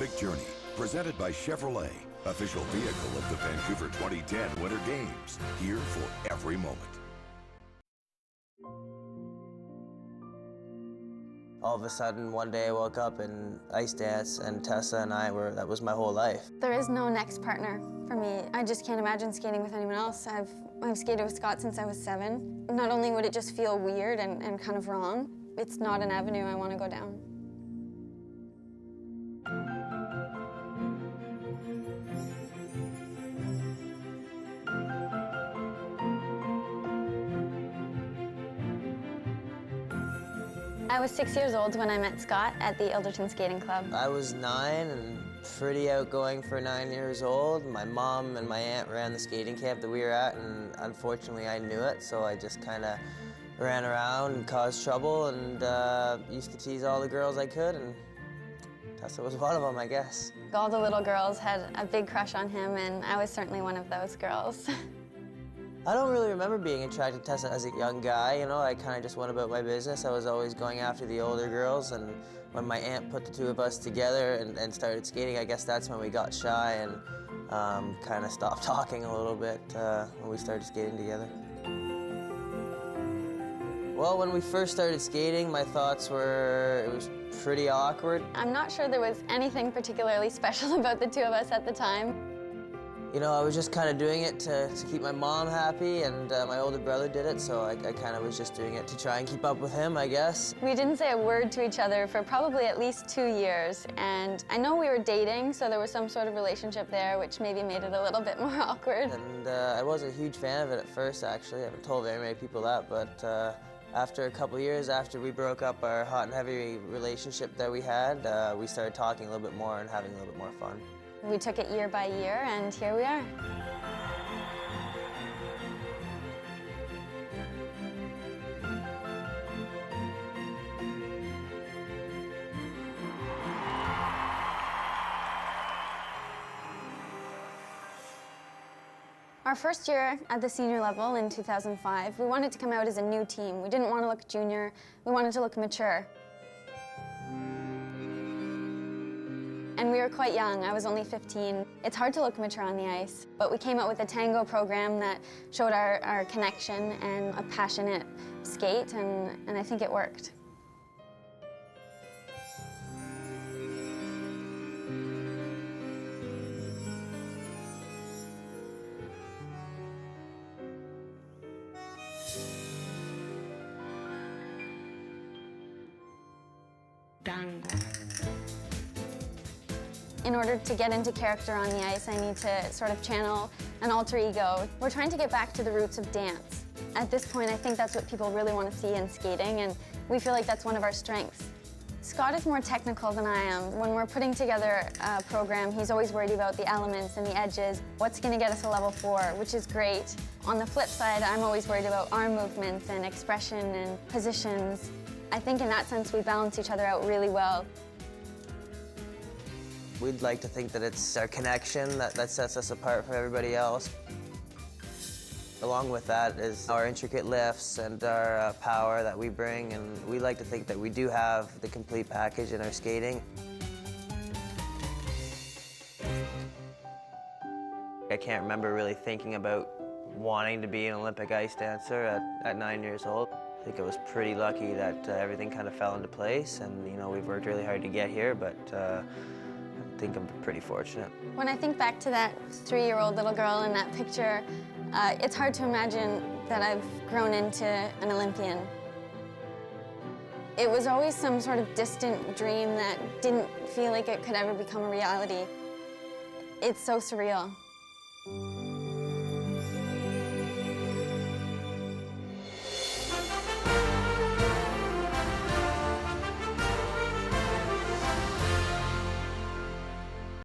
Olympic Journey, presented by Chevrolet, official vehicle of the Vancouver 2010 Winter Games, here for every moment. All of a sudden, one day I woke up and ice dance, and Tessa and I were, that was my whole life. There is no next partner for me. I just can't imagine skating with anyone else. I've, I've skated with Scott since I was seven. Not only would it just feel weird and, and kind of wrong, it's not an avenue I want to go down. I was six years old when I met Scott at the Ilderton Skating Club. I was nine and pretty outgoing for nine years old. My mom and my aunt ran the skating camp that we were at, and unfortunately I knew it, so I just kind of ran around and caused trouble and uh, used to tease all the girls I could, and Tessa was one of them, I guess. All the little girls had a big crush on him, and I was certainly one of those girls. I don't really remember being attracted to Tessa as a young guy, you know, I kind of just went about my business. I was always going after the older girls, and when my aunt put the two of us together and, and started skating, I guess that's when we got shy and um, kind of stopped talking a little bit uh, when we started skating together. Well, when we first started skating, my thoughts were it was pretty awkward. I'm not sure there was anything particularly special about the two of us at the time. You know, I was just kind of doing it to, to keep my mom happy, and uh, my older brother did it, so I, I kind of was just doing it to try and keep up with him, I guess. We didn't say a word to each other for probably at least two years, and I know we were dating, so there was some sort of relationship there, which maybe made it a little bit more awkward. And uh, I wasn't a huge fan of it at first, actually. I haven't told very many people that, but uh, after a couple years, after we broke up our hot and heavy relationship that we had, uh, we started talking a little bit more and having a little bit more fun. We took it year by year, and here we are. Our first year at the senior level in 2005, we wanted to come out as a new team. We didn't want to look junior, we wanted to look mature. And we were quite young, I was only 15. It's hard to look mature on the ice, but we came up with a tango program that showed our, our connection and a passionate skate, and, and I think it worked. Tango. In order to get into character on the ice, I need to sort of channel an alter ego. We're trying to get back to the roots of dance. At this point, I think that's what people really want to see in skating, and we feel like that's one of our strengths. Scott is more technical than I am. When we're putting together a program, he's always worried about the elements and the edges, what's going to get us a level four, which is great. On the flip side, I'm always worried about arm movements and expression and positions. I think in that sense, we balance each other out really well. We'd like to think that it's our connection that, that sets us apart from everybody else. Along with that is our intricate lifts and our uh, power that we bring, and we like to think that we do have the complete package in our skating. I can't remember really thinking about wanting to be an Olympic ice dancer at, at nine years old. I think I was pretty lucky that uh, everything kind of fell into place, and you know we've worked really hard to get here, but uh, think I'm pretty fortunate. When I think back to that three-year-old little girl in that picture, uh, it's hard to imagine that I've grown into an Olympian. It was always some sort of distant dream that didn't feel like it could ever become a reality. It's so surreal.